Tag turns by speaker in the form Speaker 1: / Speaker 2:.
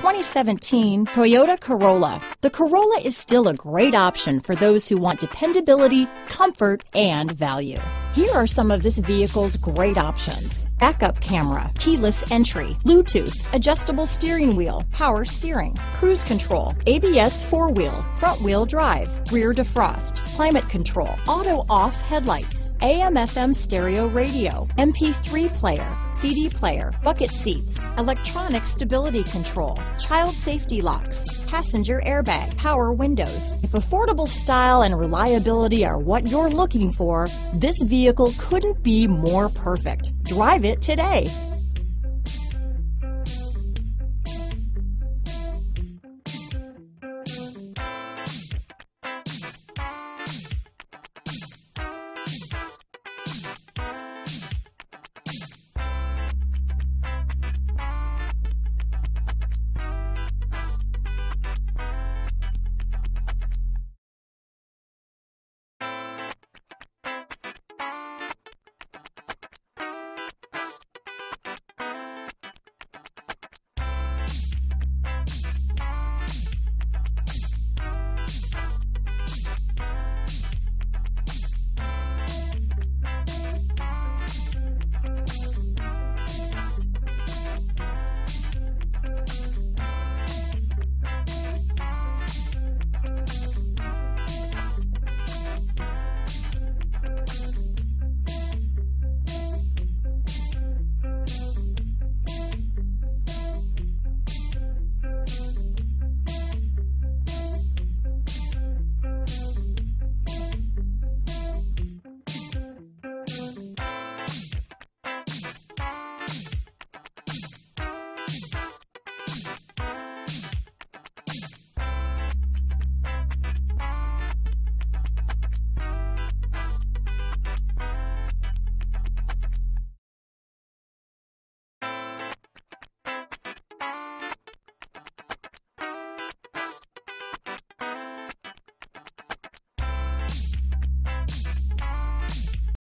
Speaker 1: 2017 Toyota Corolla. The Corolla is still a great option for those who want dependability, comfort, and value. Here are some of this vehicle's great options. Backup camera, keyless entry, Bluetooth, adjustable steering wheel, power steering, cruise control, ABS four-wheel, front wheel drive, rear defrost, climate control, auto off headlights, AM FM stereo radio, MP3 player, CD player, bucket seats, electronic stability control, child safety locks, passenger airbag, power windows. If affordable style and reliability are what you're looking for, this vehicle couldn't be more perfect. Drive it today.